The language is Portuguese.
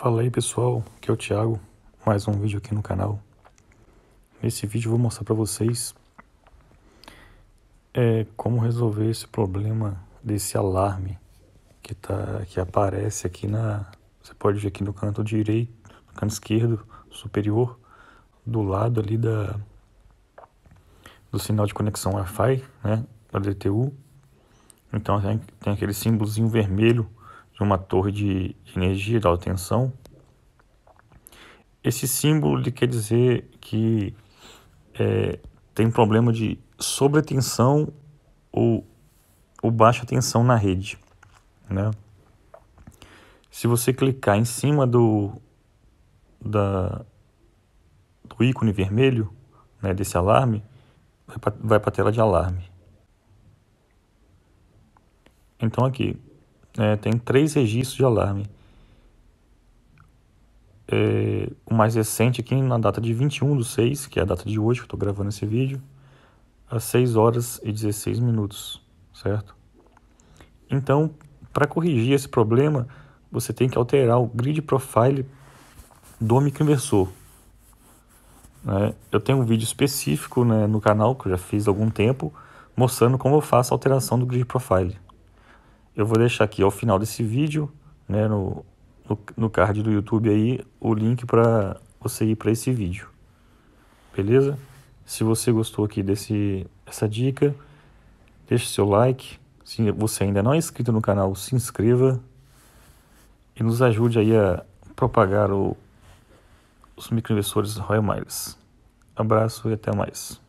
Fala aí pessoal, aqui é o Thiago, mais um vídeo aqui no canal. Nesse vídeo vou mostrar para vocês é, como resolver esse problema desse alarme que, tá, que aparece aqui na... Você pode ver aqui no canto direito, no canto esquerdo superior, do lado ali da, do sinal de conexão Wi-Fi, né, da DTU. Então tem, tem aquele símbolozinho vermelho de uma torre de, de energia de alta tensão. Esse símbolo ele quer dizer que é, tem problema de sobretensão ou, ou baixa tensão na rede. Né? Se você clicar em cima do, da, do ícone vermelho né, desse alarme, vai para a tela de alarme. Então aqui, é, tem três registros de alarme. É, o mais recente aqui na data de 21 do 6, que é a data de hoje que eu estou gravando esse vídeo, às 6 horas e 16 minutos, certo? Então, para corrigir esse problema, você tem que alterar o grid profile do microinversor. Né? Eu tenho um vídeo específico né, no canal, que eu já fiz há algum tempo, mostrando como eu faço a alteração do grid profile. Eu vou deixar aqui ao final desse vídeo, né, no, no, no card do YouTube aí, o link para você ir para esse vídeo. Beleza? Se você gostou aqui desse essa dica, deixe seu like. Se você ainda não é inscrito no canal, se inscreva e nos ajude aí a propagar o, os microinvestores Royal Miles. Abraço e até mais.